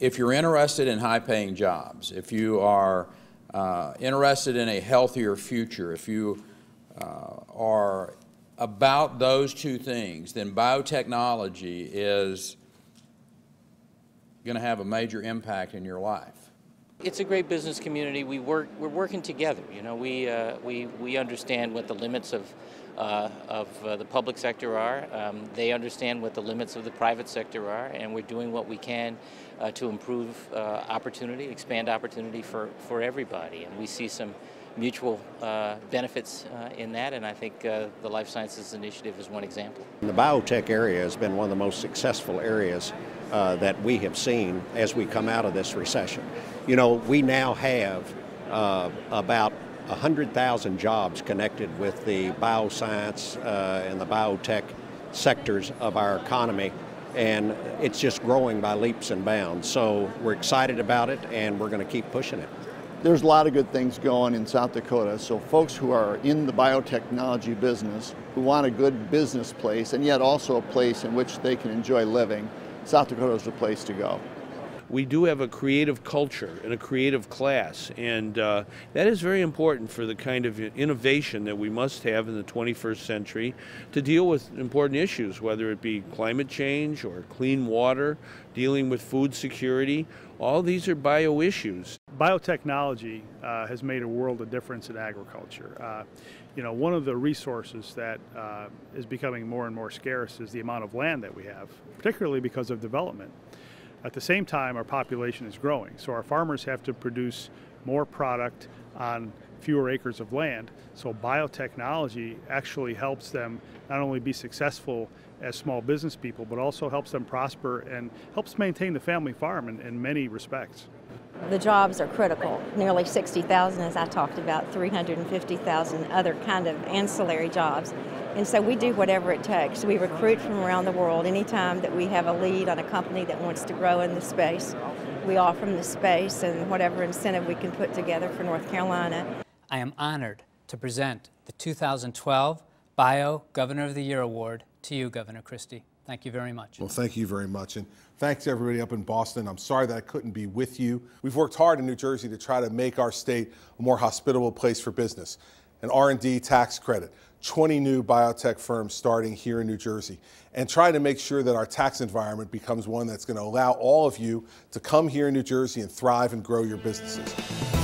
if you're interested in high-paying jobs, if you are uh, interested in a healthier future, if you uh, are about those two things, then biotechnology is going to have a major impact in your life. It's a great business community. We work, we're working together. You know, we, uh, we, we understand what the limits of, uh, of uh, the public sector are. Um, they understand what the limits of the private sector are, and we're doing what we can uh, to improve uh, opportunity, expand opportunity for, for everybody. And we see some mutual uh, benefits uh, in that, and I think uh, the Life Sciences Initiative is one example. The biotech area has been one of the most successful areas uh, that we have seen as we come out of this recession. You know, we now have uh, about 100,000 jobs connected with the bioscience uh, and the biotech sectors of our economy and it's just growing by leaps and bounds. So we're excited about it and we're going to keep pushing it there's a lot of good things going in South Dakota. So folks who are in the biotechnology business, who want a good business place, and yet also a place in which they can enjoy living, South Dakota is the place to go we do have a creative culture and a creative class, and uh, that is very important for the kind of innovation that we must have in the 21st century to deal with important issues, whether it be climate change or clean water, dealing with food security. All these are bio issues. Biotechnology uh, has made a world of difference in agriculture. Uh, you know, one of the resources that uh, is becoming more and more scarce is the amount of land that we have, particularly because of development. At the same time, our population is growing, so our farmers have to produce more product on fewer acres of land. So biotechnology actually helps them not only be successful as small business people, but also helps them prosper and helps maintain the family farm in, in many respects. The jobs are critical. Nearly 60,000, as I talked about, 350,000 other kind of ancillary jobs. And so we do whatever it takes. We recruit from around the world. Anytime that we have a lead on a company that wants to grow in the space, we offer them the space and whatever incentive we can put together for North Carolina. I am honored to present the 2012 Bio Governor of the Year Award to you, Governor Christie. Thank you very much. Well, thank you very much. And thanks to everybody up in Boston. I'm sorry that I couldn't be with you. We've worked hard in New Jersey to try to make our state a more hospitable place for business. An R&D tax credit, 20 new biotech firms starting here in New Jersey, and trying to make sure that our tax environment becomes one that's going to allow all of you to come here in New Jersey and thrive and grow your businesses.